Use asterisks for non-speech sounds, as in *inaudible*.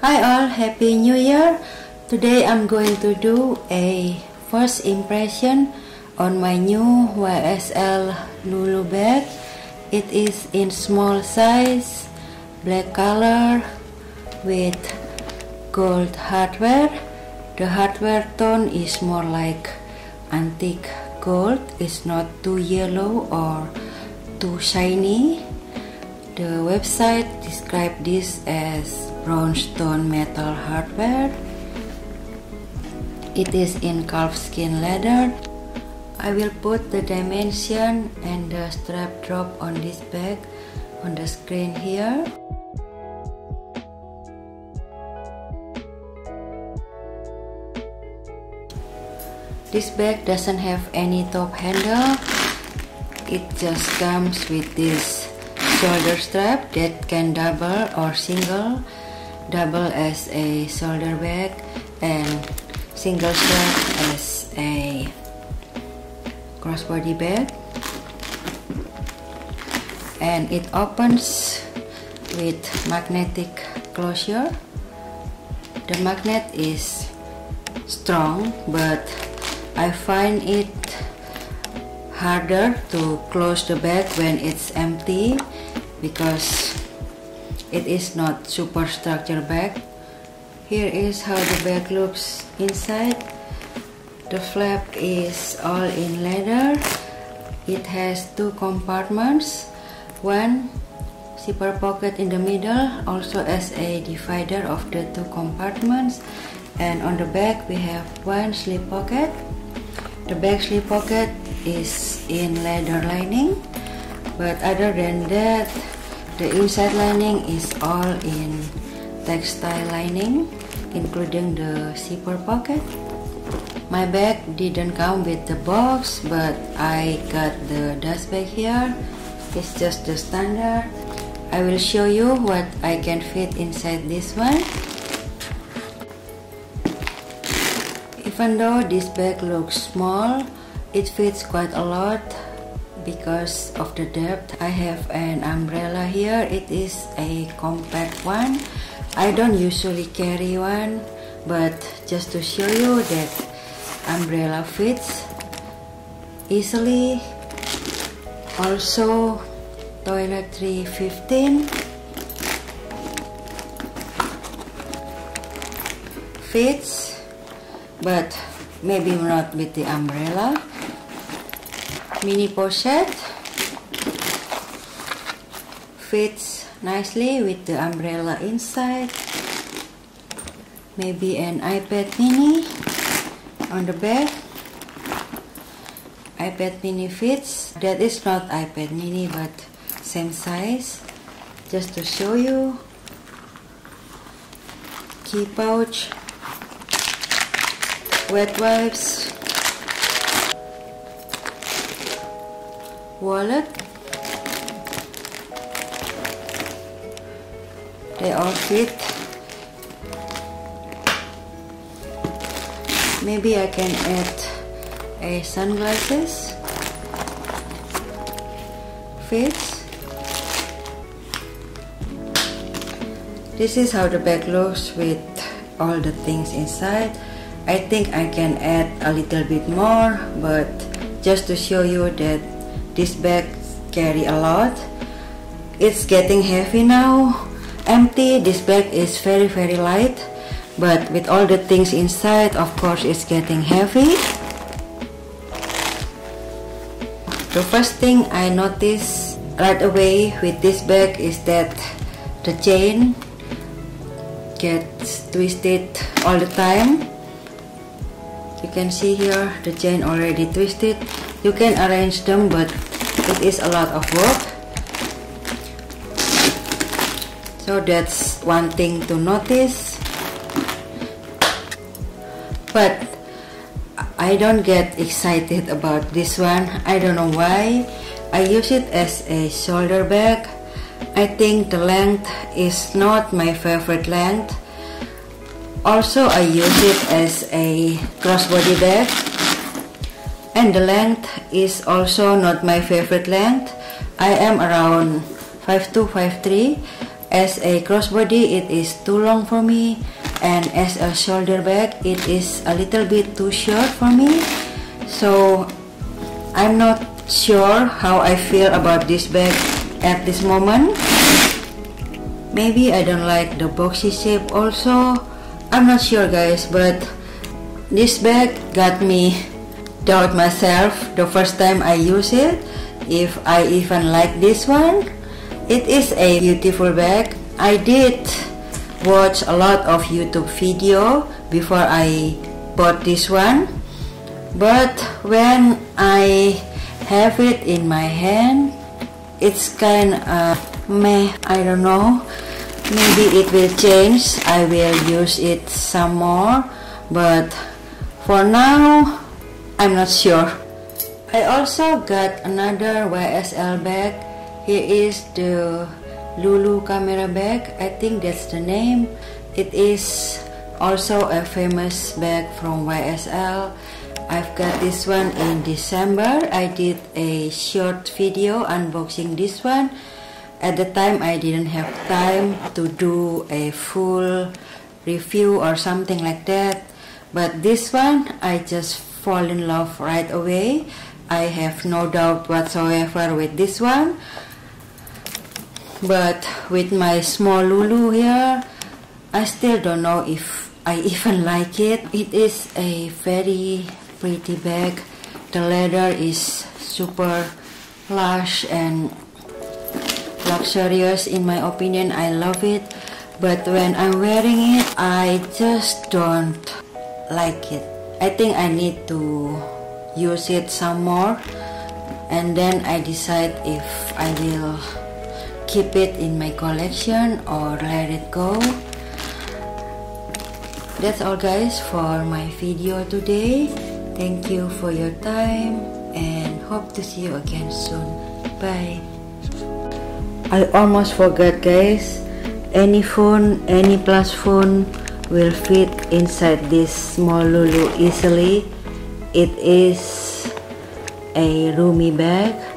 Hi all, Happy New Year! Today I'm going to do a first impression on my new YSL Loulou bag. It is in small size, black color with gold hardware. The hardware tone is more like antique gold. It's not too yellow or too shiny. The website described this as bronze-tone metal hardware. It is in calfskin leather. I will put the dimension and the strap drop on this bag on the screen here. This bag doesn't have any top handle. It just comes with this shoulder strap that can double or single double as a shoulder bag and single strap as a crossbody bag. And it opens with magnetic closure. The magnet is strong but I find it harder to close the bag when it's empty because it is not superstructure bag. Here is how the bag looks inside. The flap is all in leather. It has two compartments. One zipper pocket in the middle also as a divider of the two compartments. And on the back we have one slip pocket. The back slip pocket is in leather lining but other than that the inside lining is all in textile lining, including the zipper pocket. My bag didn't come with the box, but I got the dust bag here. It's just the standard. I will show you what I can fit inside this one. Even though this bag looks small, it fits quite a lot because of the depth I have an umbrella here. It is a compact one. I don't usually carry one but just to show you that umbrella fits easily. Also toiletry 15 fits but maybe not with the umbrella mini pochette. Fits nicely with the umbrella inside. Maybe an iPad mini on the back. iPad mini fits. That is not iPad mini but same size. Just to show you. Key pouch. Wet wipes wallet. They all fit. Maybe I can add a sunglasses. Fits. This is how the bag looks with all the things inside. I think I can add a little bit more but just to show you that this bag carry a lot. It's getting heavy now. Empty, this bag is very very light. But with all the things inside, of course it's getting heavy. The first thing I notice right away with this bag is that the chain gets twisted all the time. You can see here the chain already twisted you can arrange them but it is a lot of work. So that's one thing to notice. But I don't get excited about this one. I don't know why. I use it as a shoulder bag. I think the length is not my favorite length. Also I use it as a crossbody bag and the length is also not my favorite length. I am around 5'2 5'3 as a crossbody it is too long for me. And as a shoulder bag it is a little bit too short for me. So I'm not sure how I feel about this bag at this moment. Maybe I don't like the boxy shape also. I'm not sure guys but this bag got me doubt myself the first time I use it. If I even like this one it is a beautiful bag. I did watch a lot of YouTube video before I bought this one. But when I have it in my hand it's kind of meh I don't know. Maybe it will change. I will use it some more. But for now I'm not sure I also got another YSL bag here is the Loulou camera bag. I think that's the name. It is also a famous bag from YSL. I've got this one in December. I did a short video unboxing this one. At the time, I didn't have time to do a full review or something like that. But this one, I just fall in love right away. I have no doubt whatsoever with this one. But with my small Loulou here I still don't know if I *laughs* even like it. It is a very pretty bag. The leather is super plush and luxurious. In my opinion I love it. But when I'm wearing it I just don't like it I think I need to use it some more and then I decide if I will keep it in my collection or let it go. That's all guys for my video today. Thank you for your time and hope to see you again soon. Bye. I almost forgot guys. Any phone any plus phone will fit inside this small Loulou easily. It is a roomy bag